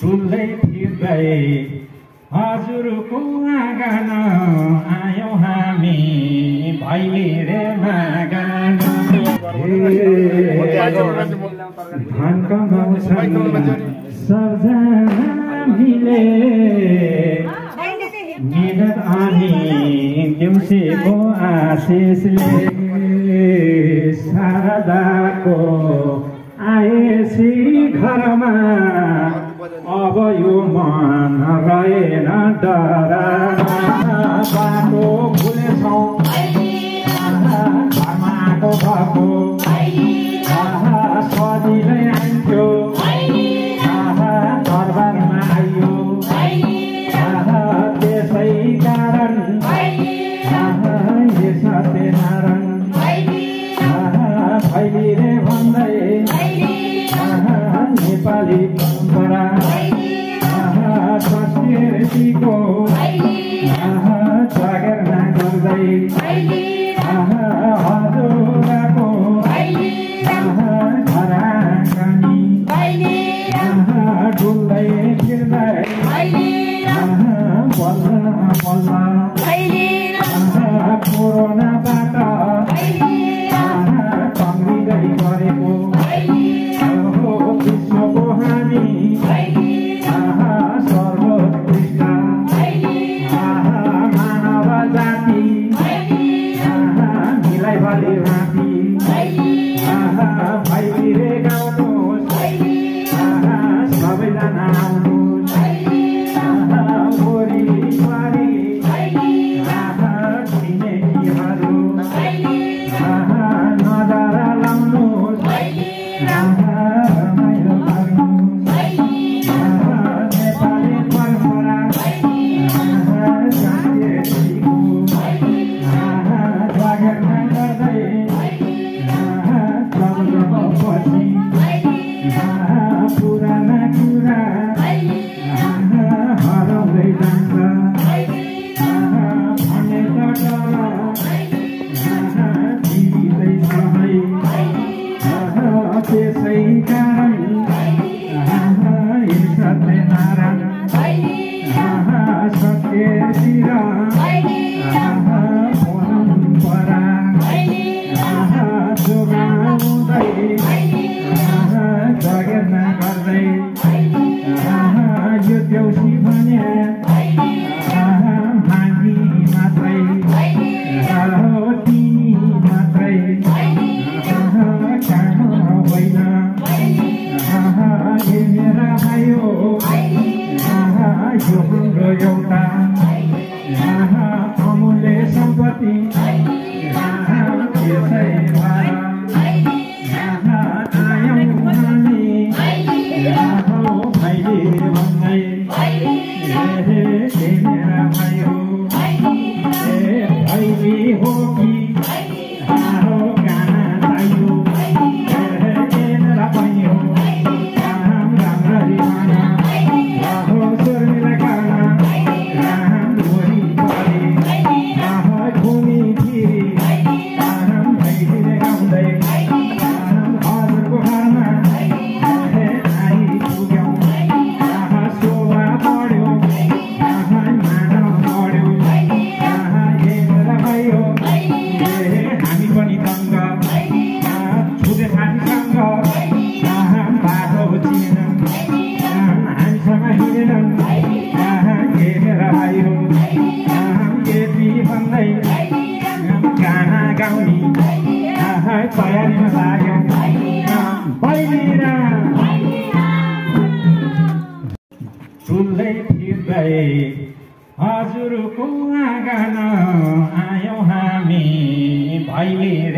सुन्दै फिर्दै हजुरको आँगन आयौँ हामी भैली रे मागन धन कमाउँछन् सबजना मिले मिहिनेत अनि दिउँसीको आशिषले शारदाको आएसी घरमा भयो मन रहेन डरा बाटो भुलेछौँ भएको सजिलै faith. 有红和有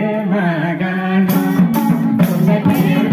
Amen. Amen. Amen.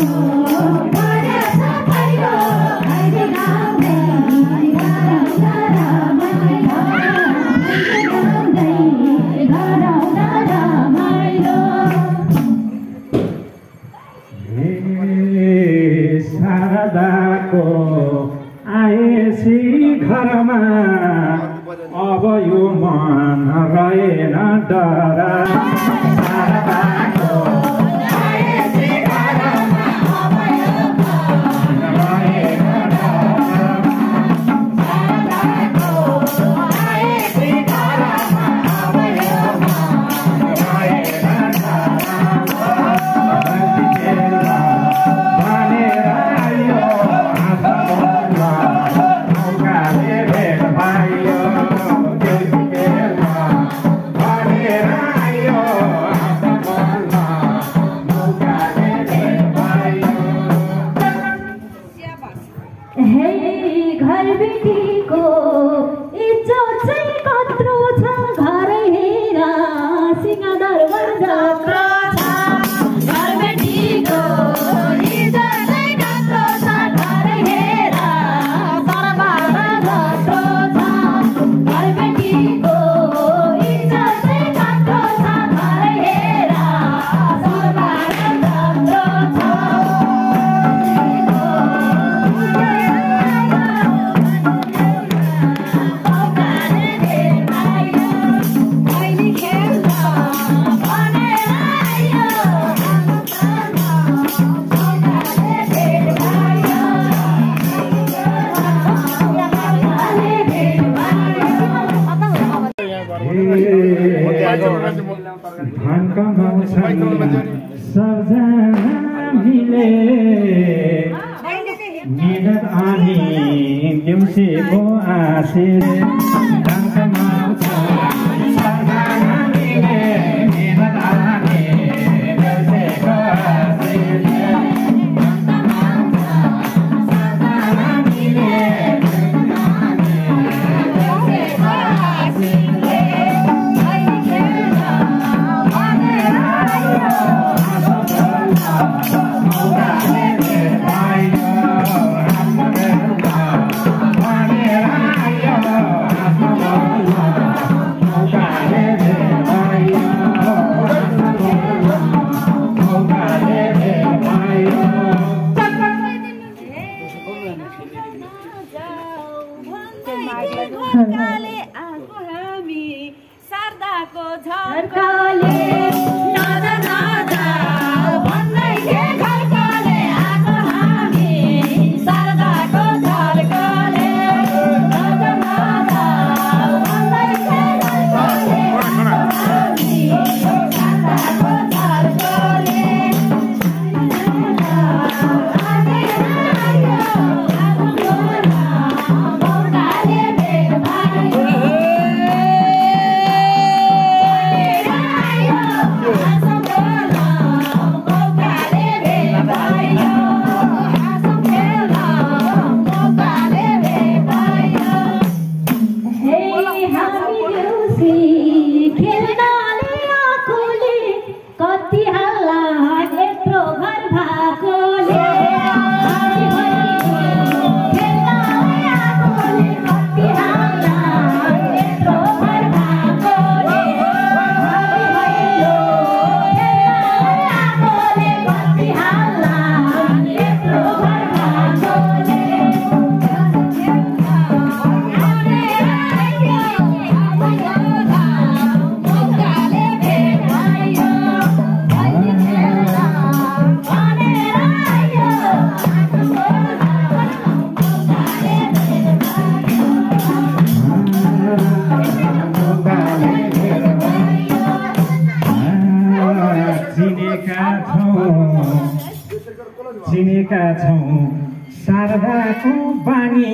啊。शारदाको झर्का चिनेका छौँ। शारदाको बानी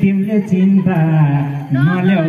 तिमीले चिन्ता नल्याउ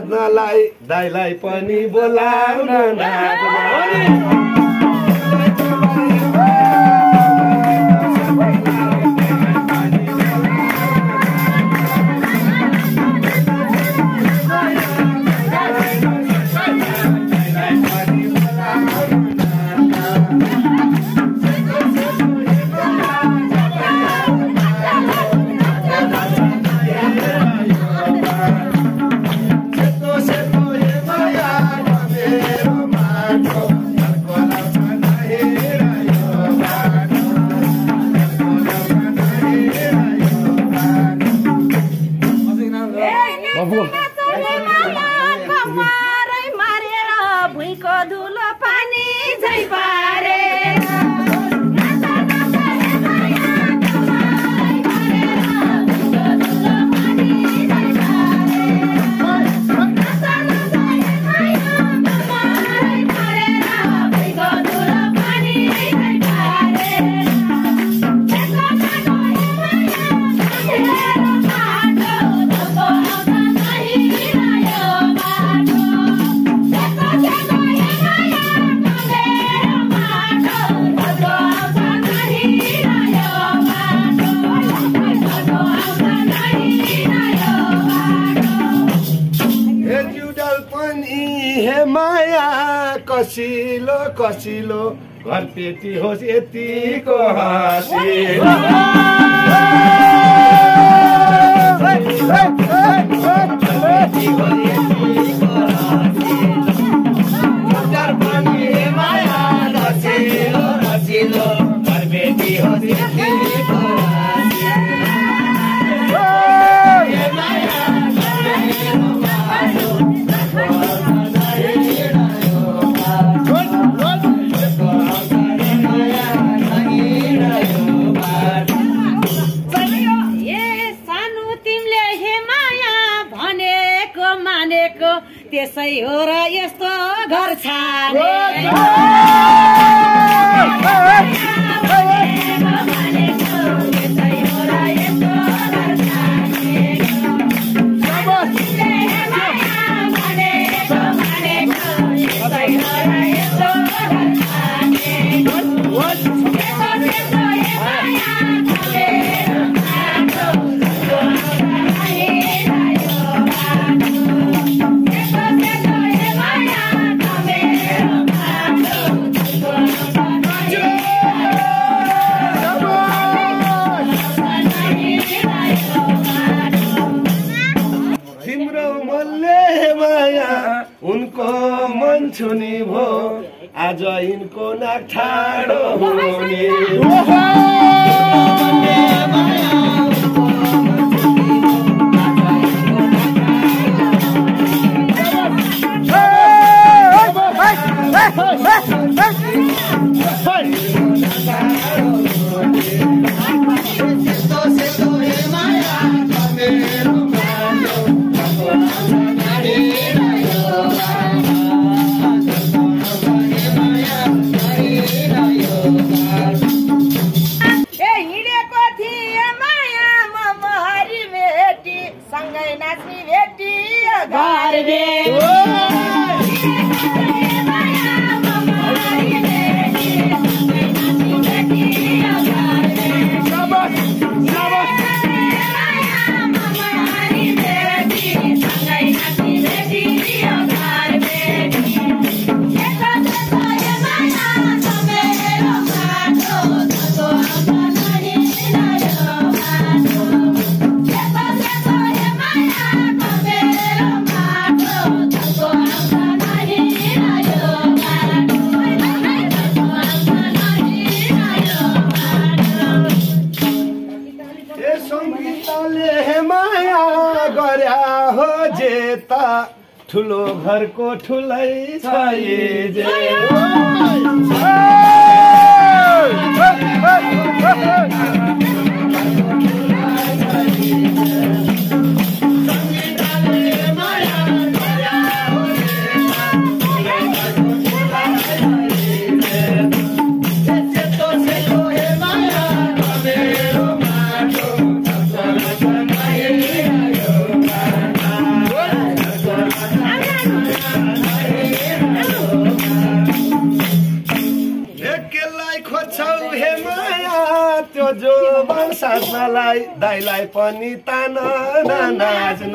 नाच्नलाई दाईलाई पनि बोलाउन नाच्न Thank you. कसिलो कसिलो घर पेटी होस् यतिको हसिलो यतिको யோர শুনিব। আজইন কোনা ঠাড় ठुलो घरको ठुलै छ नाच्नलाई दाइलाई पनि तान नाच्न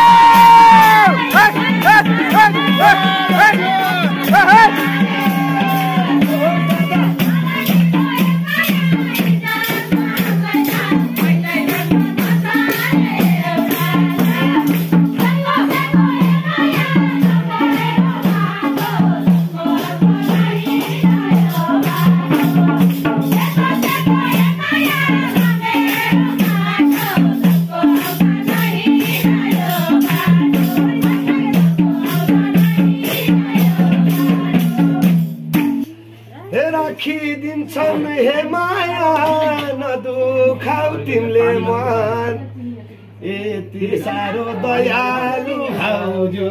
हे माया नदुखाउ तिमीले मन। यति साह्रो दयालु भाउजू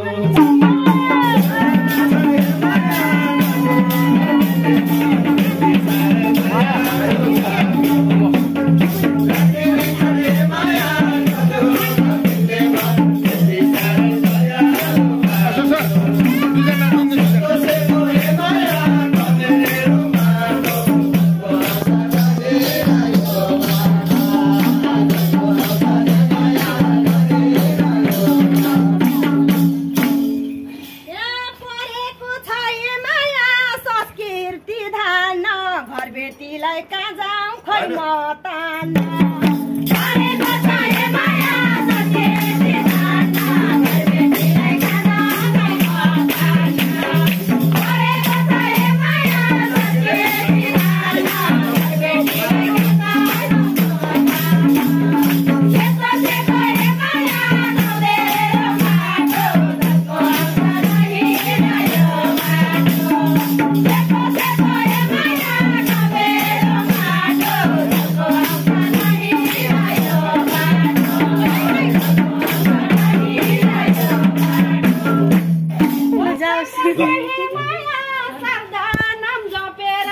नाम जपेर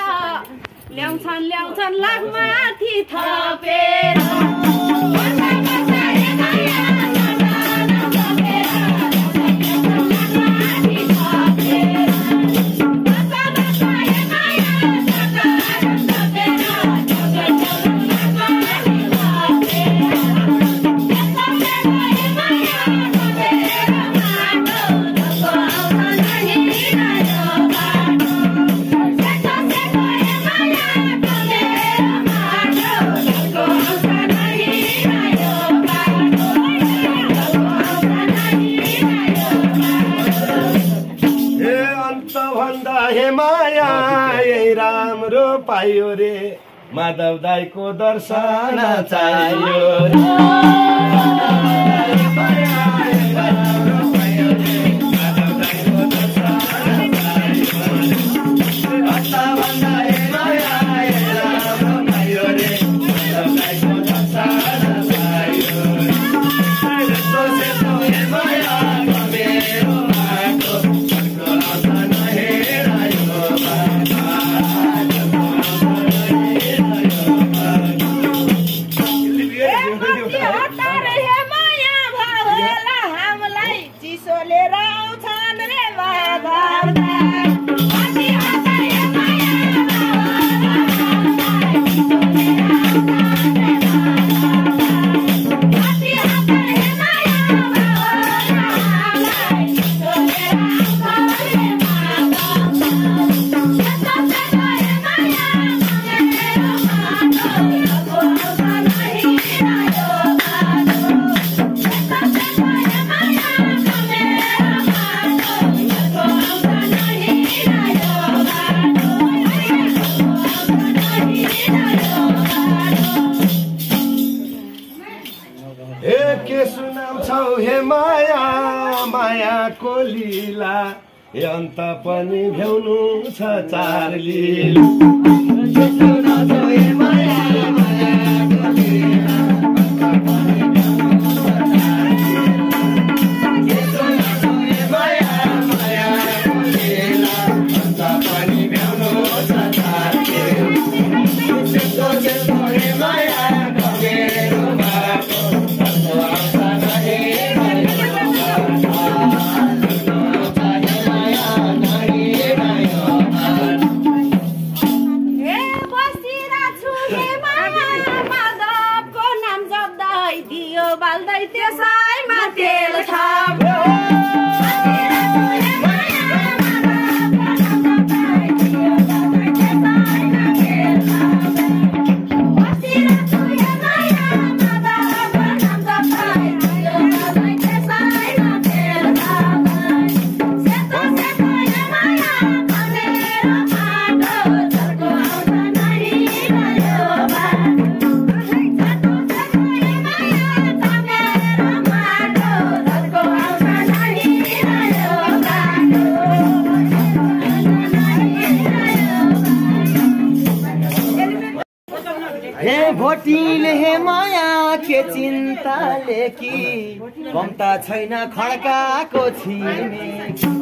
ल्याउँछन् ल्याउँछन् लाखमाथि थपेर। पाइयो रे माधव दाईको दर्शन चाहियो रे माया भावला हामीलाई चिसोले राउ के सुनाउँछौ हे माया मायाको लीला। हे अन्त पनि भ्याउनु छ चार लीला। बाल्दै त्यसैमा तेल छाप्यो हे भोटिले हे माया के चिन्ताले कि कम्ता छैन खड्काको छिमेकी